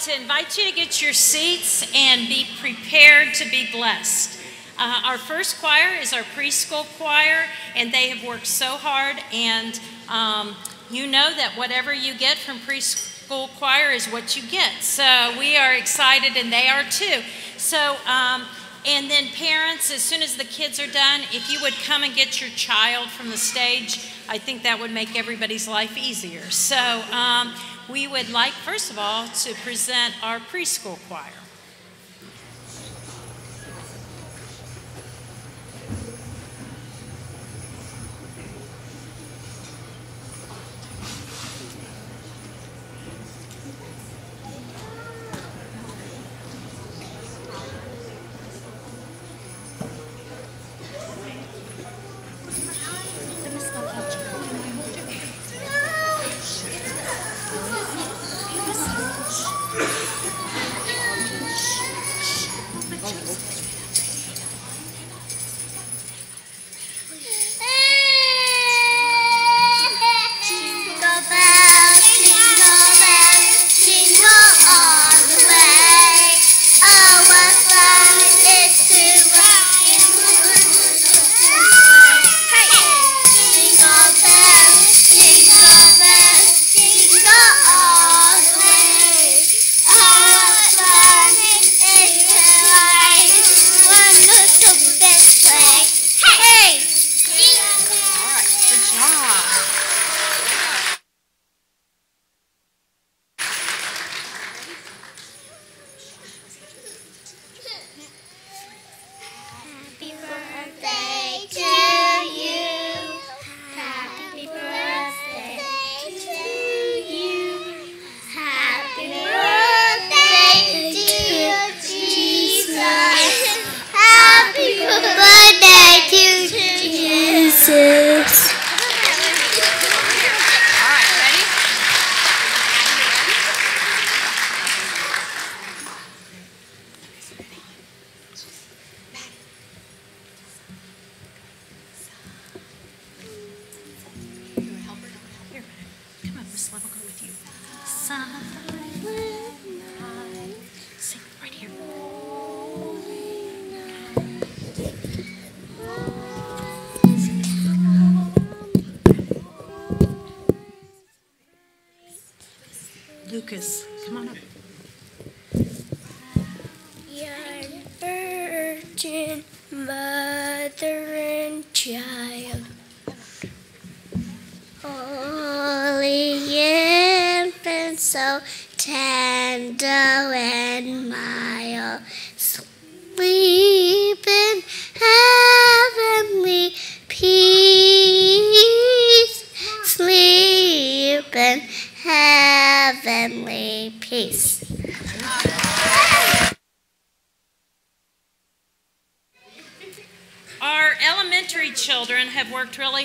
to invite you to get your seats and be prepared to be blessed. Uh, our first choir is our preschool choir, and they have worked so hard. And um, you know that whatever you get from preschool choir is what you get. So we are excited, and they are too. So, um, and then parents, as soon as the kids are done, if you would come and get your child from the stage, I think that would make everybody's life easier. So um, we would like, first of all, to present our preschool choir. Lucas,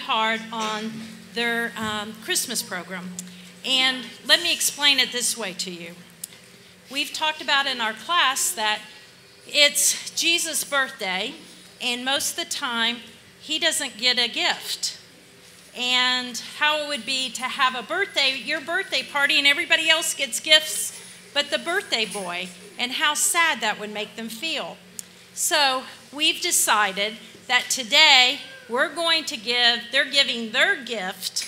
hard on their um, Christmas program. And let me explain it this way to you. We've talked about in our class that it's Jesus' birthday, and most of the time, he doesn't get a gift. And how it would be to have a birthday, your birthday party, and everybody else gets gifts but the birthday boy, and how sad that would make them feel. So we've decided that today we're going to give, they're giving their gift,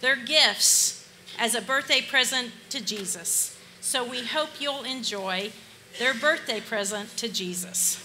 their gifts, as a birthday present to Jesus. So we hope you'll enjoy their birthday present to Jesus.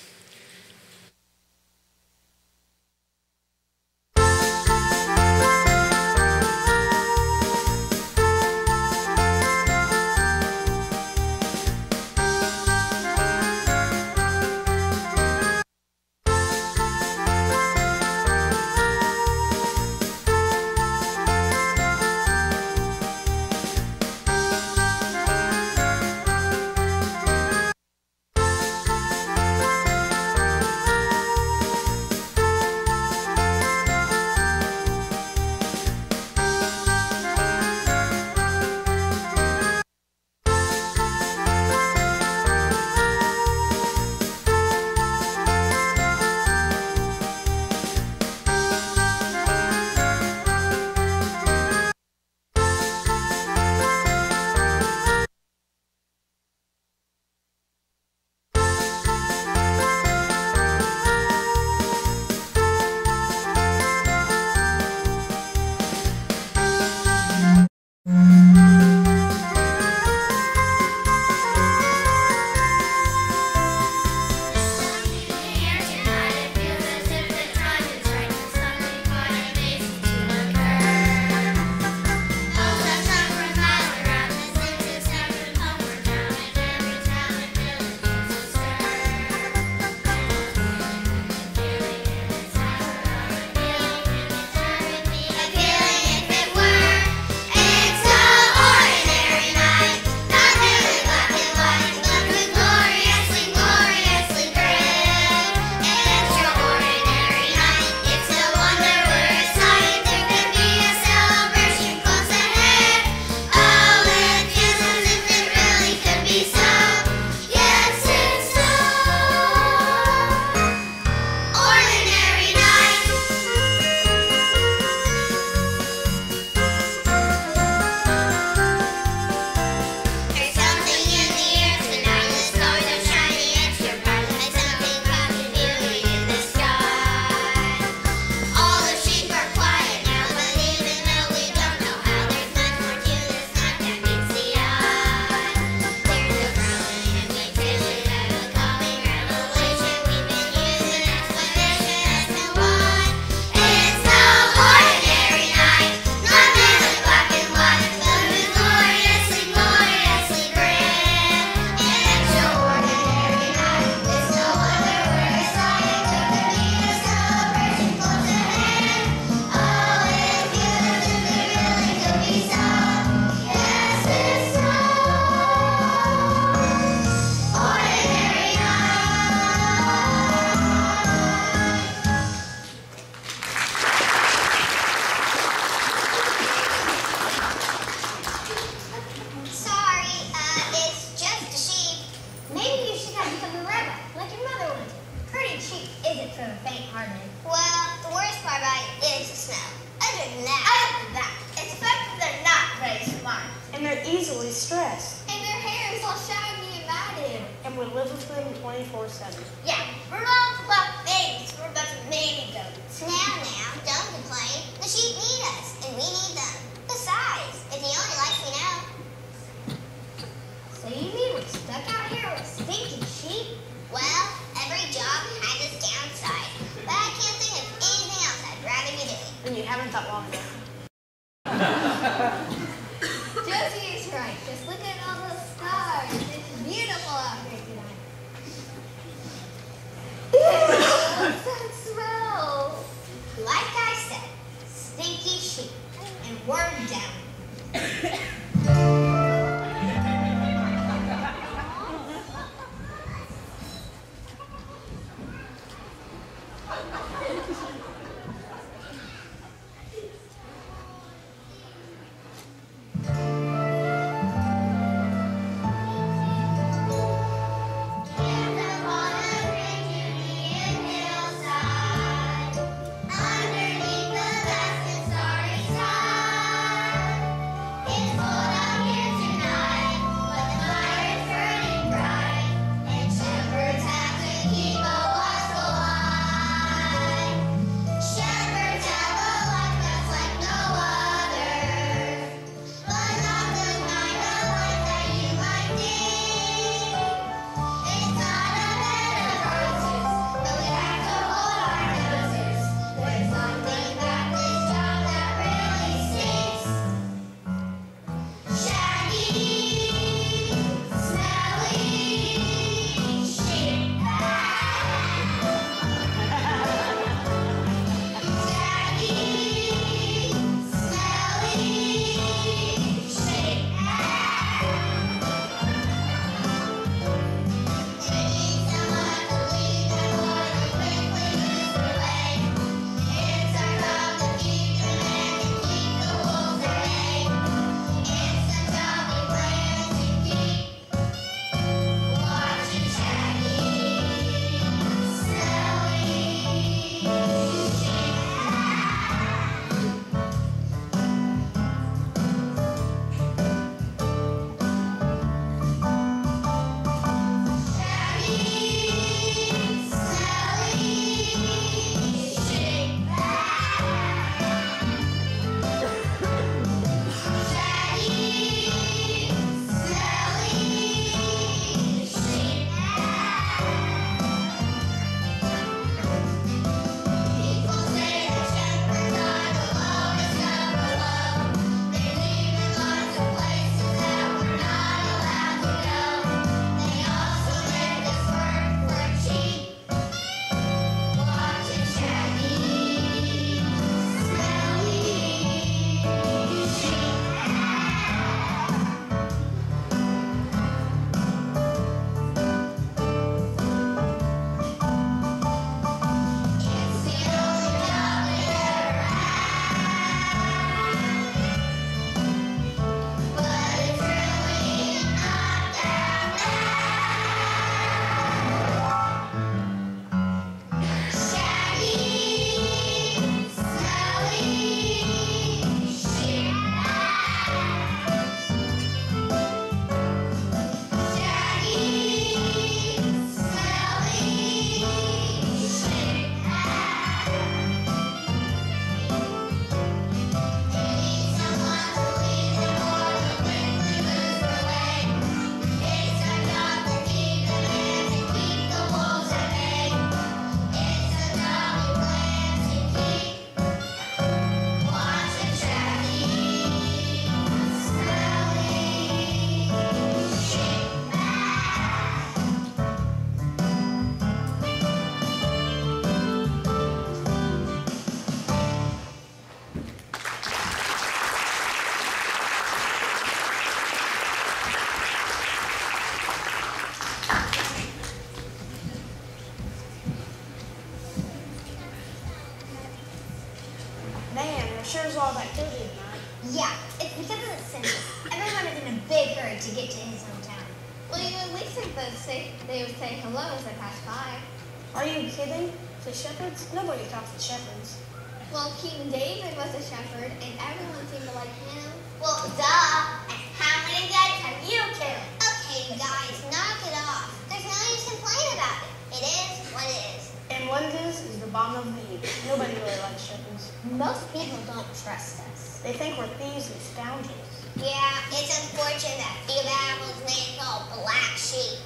people don't trust us. They think we're thieves and scoundrels. Yeah, it's unfortunate that Few made name called Black Sheep.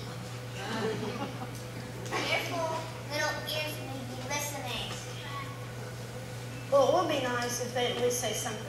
Careful, little ears may be listening. Well, it would be nice if they at least say something.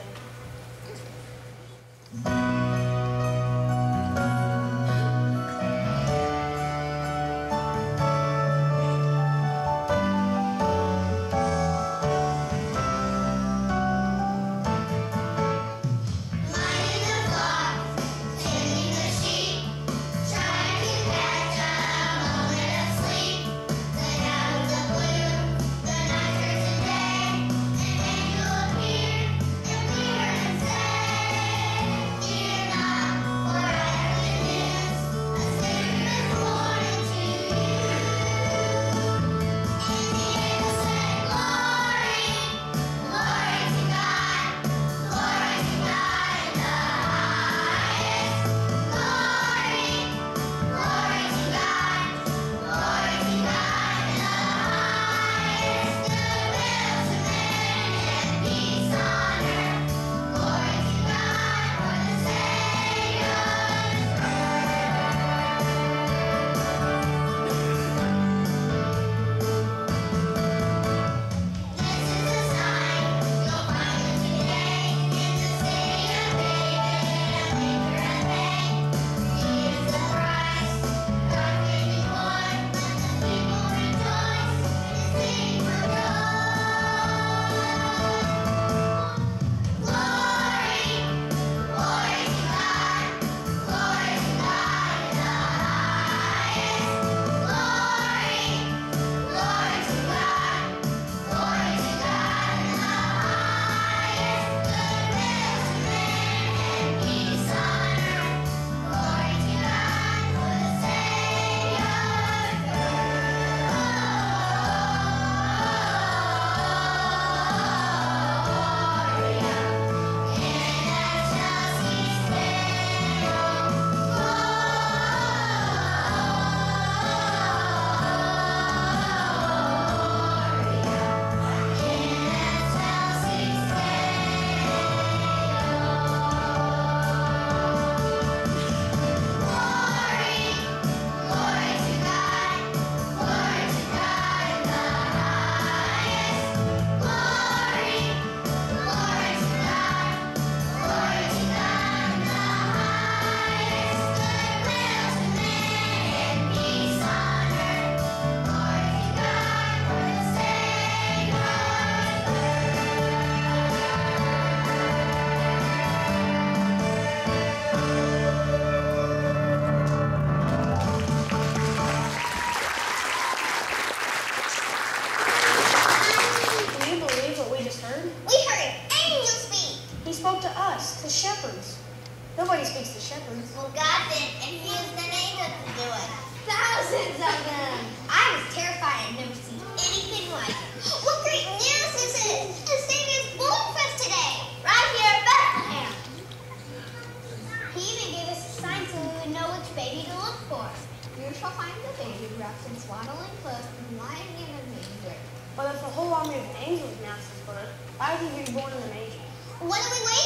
I think you're born in the making. What are we waiting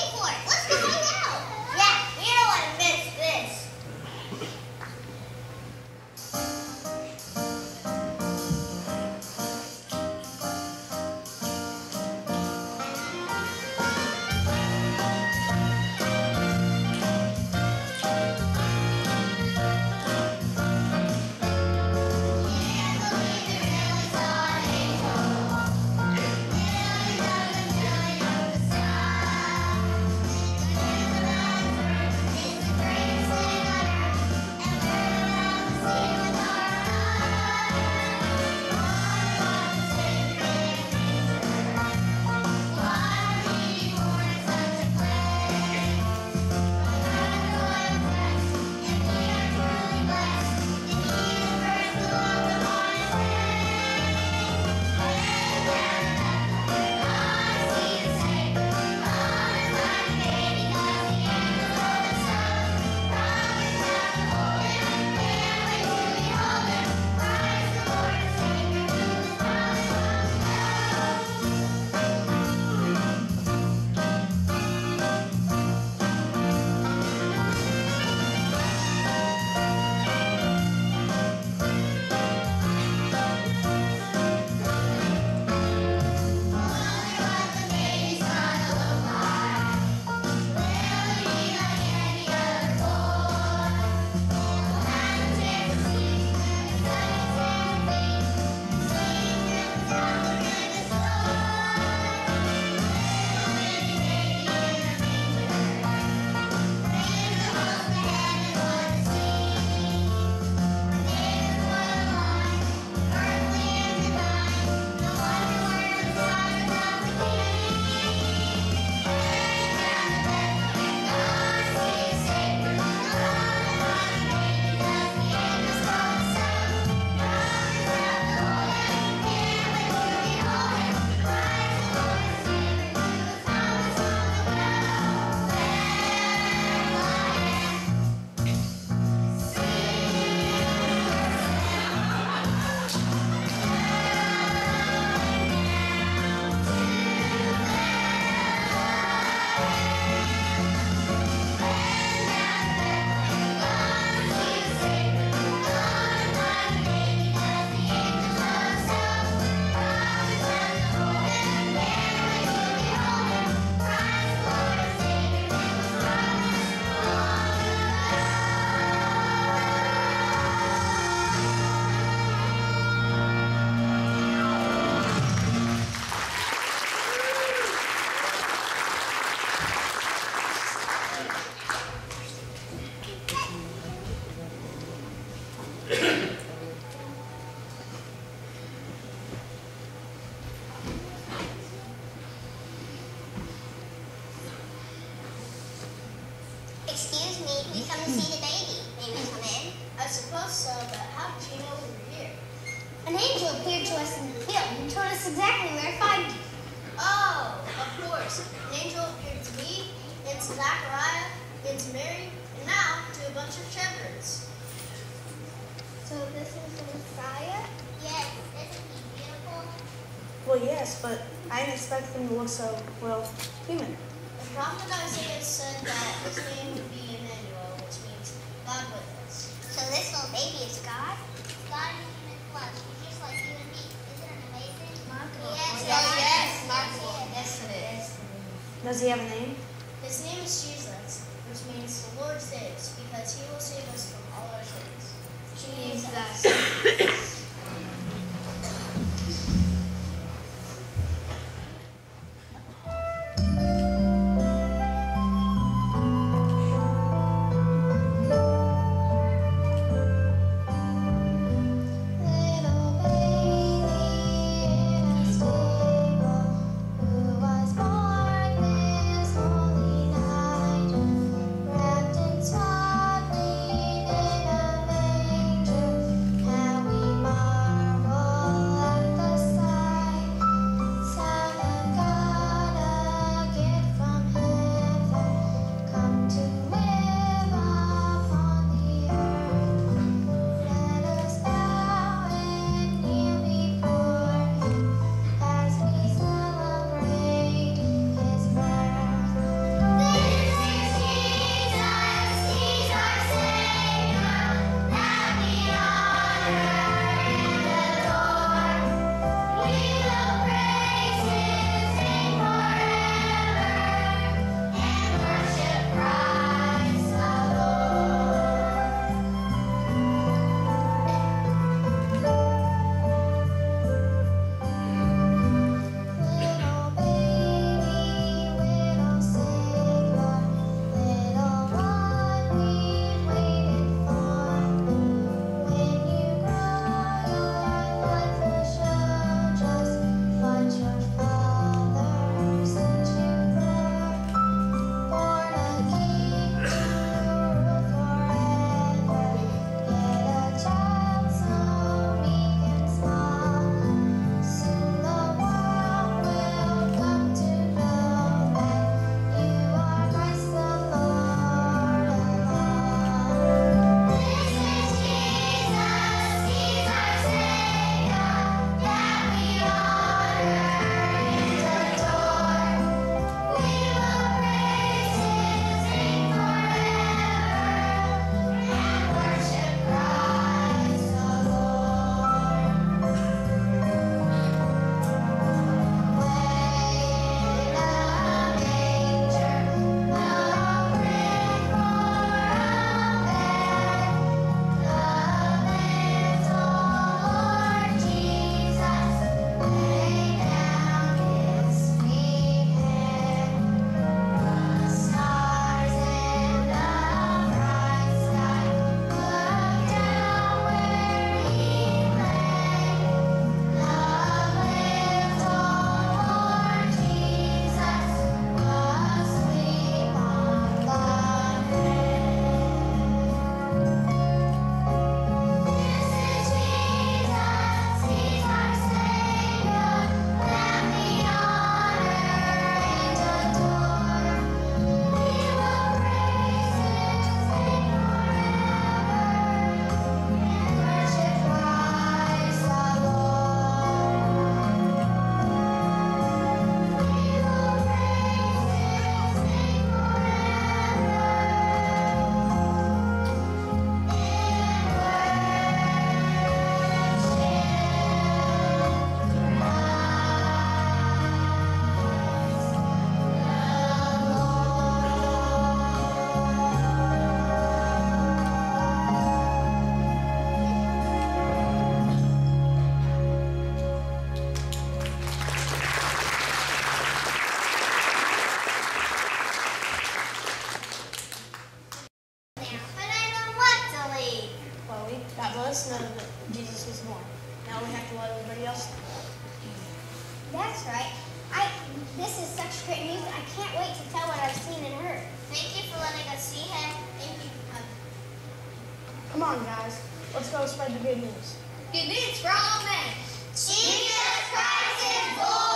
Zachariah, and to Mary, and now to a bunch of shepherds. So this is the Messiah? Yes, isn't he beautiful? Well, yes, but I didn't expect him to look so, well, human. The prophet Isaiah said that his name would be Emmanuel, which means God with us. So this little baby is God? God in human flesh. He's just like you and me. Isn't it amazing? Remarkable. Yes, yes, yes, remarkable. Yes, it is. Does he have a name? That let us know that Jesus was born. Now we have to let everybody else know. That's right. I. This is such great news. I can't wait to tell what I've seen and heard. Thank you for letting us see him. Thank you. Come on, guys. Let's go spread the good news. Good news for all men. Jesus Christ show